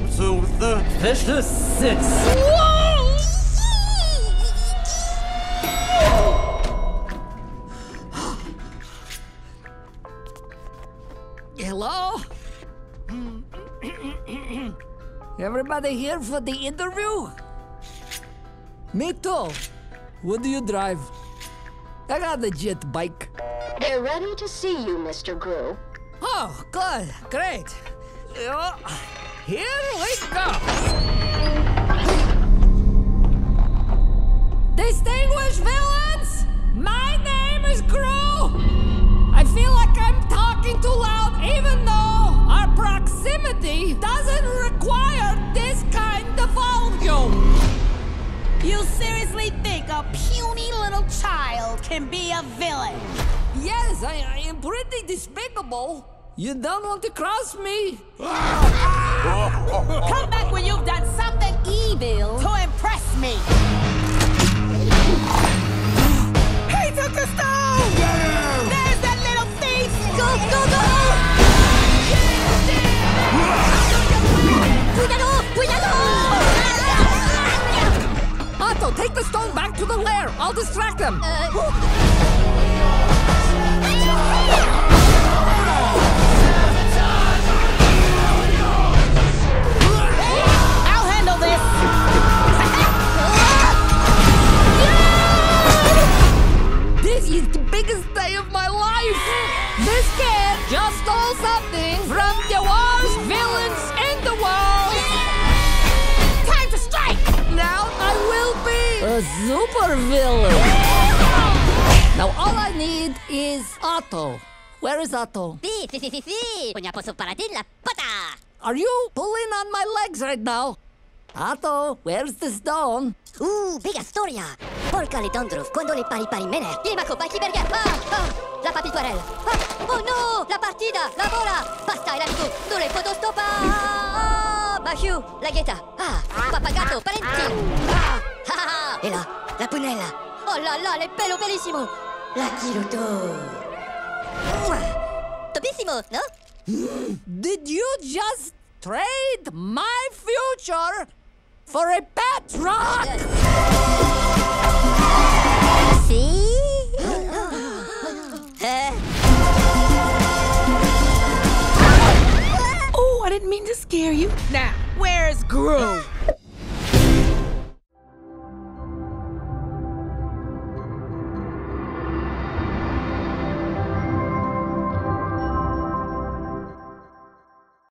to the Vicious Six. Hello? Everybody here for the interview? Me too. What do you drive? I got a jet bike. They're ready to see you, Mr. Gru. Oh, good. Great. Uh, Here we go. Distinguished villains, my name is Gru. I feel like I'm talking too loud, even though our proximity doesn't require this kind of volume. You seriously think a puny little child can be a villain? Yes, I, I am pretty despicable. You don't want to cross me? Ah! Come back when you've done something evil to impress me. He took the stone! There's that little thief! Go, go, go! Otto, take the stone back to the lair. I'll distract them. I'll just stole something from the worst villains in the world. Time to strike! Now I will be a super villain. Now all I need is Otto. Where is Otto? Sí, sí, sí, sí, sí. Punya poso para ti la pata. Are you pulling on my legs right now? Otto, where's the stone? Uh, bella storia. Porca le tondrov, quando le pari pari mene. Il maco, vai berger. Ah, ah, la papitoirelle. Ah, oh no, la partida, la bola. Basta, el amico, non le posso stoppare. Ah, Mahieu, la ghetta. Ah, papagato, parenti. Ah, ah, ah. E là, la punella. Oh là là, le pelo bellissimo. La chiloto. Topissimo, no? Did you just trade my future for a pet rock? Mean to scare you. Now, where's Gru?